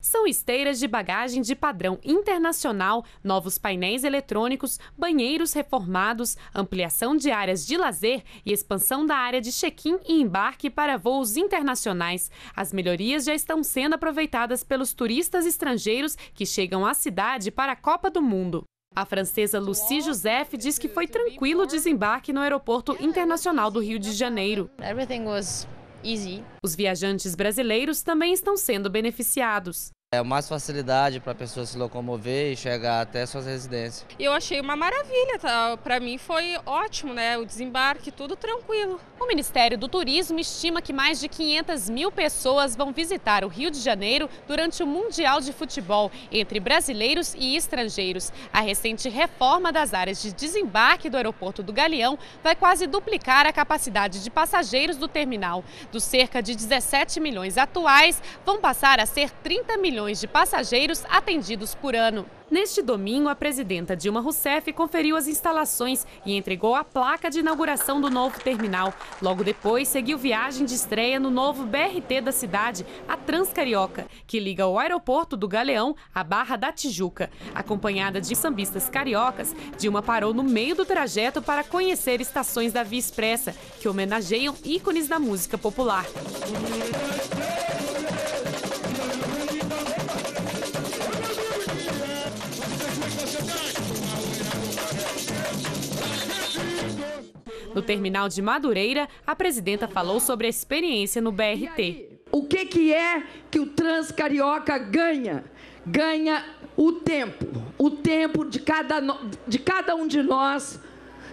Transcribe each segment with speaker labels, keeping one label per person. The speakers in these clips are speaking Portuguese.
Speaker 1: São esteiras de bagagem de padrão internacional, novos painéis eletrônicos, banheiros reformados, ampliação de áreas de lazer e expansão da área de check-in e embarque para voos internacionais. As melhorias já estão sendo aproveitadas pelos turistas estrangeiros que chegam à cidade para a Copa do Mundo. A francesa Lucie Joseph diz que foi tranquilo o desembarque no Aeroporto Internacional do Rio de Janeiro.
Speaker 2: Everything was easy.
Speaker 1: Os viajantes brasileiros também estão sendo beneficiados.
Speaker 3: É mais facilidade para a pessoa se locomover e chegar até suas residências.
Speaker 4: Eu achei uma maravilha, tá? para mim foi ótimo, né? O desembarque, tudo tranquilo.
Speaker 1: O Ministério do Turismo estima que mais de 500 mil pessoas vão visitar o Rio de Janeiro durante o Mundial de Futebol entre brasileiros e estrangeiros. A recente reforma das áreas de desembarque do aeroporto do Galeão vai quase duplicar a capacidade de passageiros do terminal. Dos cerca de 17 milhões atuais, vão passar a ser 30 milhões milhões de passageiros atendidos por ano. Neste domingo, a presidenta Dilma Rousseff conferiu as instalações e entregou a placa de inauguração do novo terminal. Logo depois, seguiu viagem de estreia no novo BRT da cidade, a Transcarioca, que liga o aeroporto do Galeão à Barra da Tijuca. Acompanhada de sambistas cariocas, Dilma parou no meio do trajeto para conhecer estações da Via Expressa, que homenageiam ícones da música popular. No terminal de Madureira, a presidenta falou sobre a experiência no BRT.
Speaker 5: O que, que é que o Transcarioca ganha? Ganha o tempo, o tempo de cada, de cada um de nós,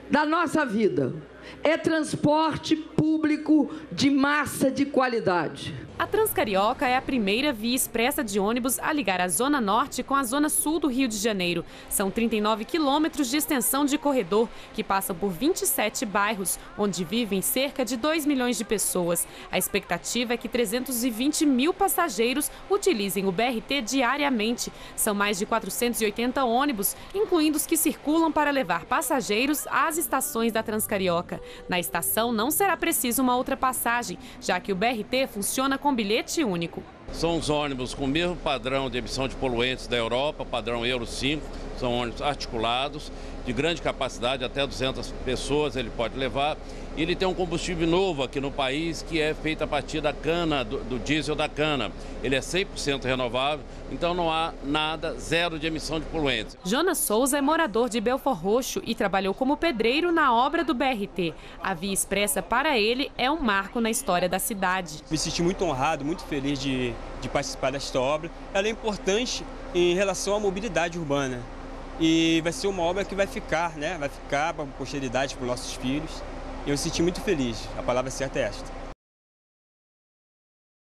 Speaker 5: da nossa vida. É transporte público de massa de qualidade.
Speaker 1: A Transcarioca é a primeira via expressa de ônibus a ligar a Zona Norte com a Zona Sul do Rio de Janeiro. São 39 quilômetros de extensão de corredor que passam por 27 bairros, onde vivem cerca de 2 milhões de pessoas. A expectativa é que 320 mil passageiros utilizem o BRT diariamente. São mais de 480 ônibus, incluindo os que circulam para levar passageiros às estações da Transcarioca. Na estação não será preciso uma outra passagem, já que o BRT funciona com bilhete único.
Speaker 6: São os ônibus com o mesmo padrão de emissão de poluentes da Europa, padrão Euro 5, são ônibus articulados, de grande capacidade, até 200 pessoas ele pode levar. E ele tem um combustível novo aqui no país, que é feito a partir da cana, do, do diesel da cana. Ele é 100% renovável, então não há nada, zero de emissão de poluentes.
Speaker 1: Jonas Souza é morador de Belfor Roxo e trabalhou como pedreiro na obra do BRT. A via expressa para ele é um marco na história da cidade.
Speaker 7: Me senti muito honrado, muito feliz de, de participar desta obra. Ela é importante em relação à mobilidade urbana e vai ser uma obra que vai ficar, né? Vai ficar para a posteridade, para os nossos filhos. Eu me senti muito feliz. A palavra certa é esta.